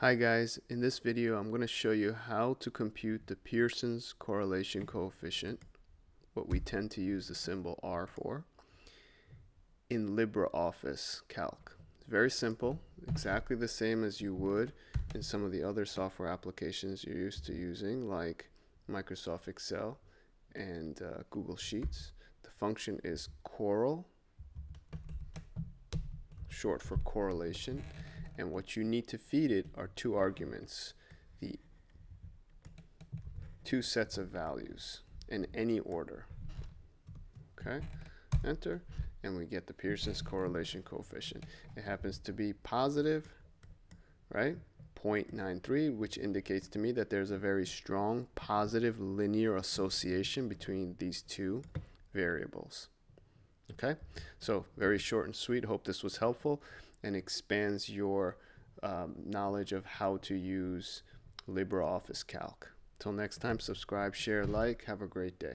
Hi guys, in this video I'm going to show you how to compute the Pearson's correlation coefficient, what we tend to use the symbol R for, in LibreOffice Calc. It's very simple, exactly the same as you would in some of the other software applications you're used to using like Microsoft Excel and uh, Google Sheets. The function is correl, short for correlation and what you need to feed it are two arguments the two sets of values in any order. Okay? Enter and we get the Pearson's correlation coefficient. It happens to be positive right? 0.93 which indicates to me that there's a very strong positive linear association between these two variables okay so very short and sweet hope this was helpful and expands your um, knowledge of how to use LibreOffice Calc. Till next time, subscribe, share, like. Have a great day.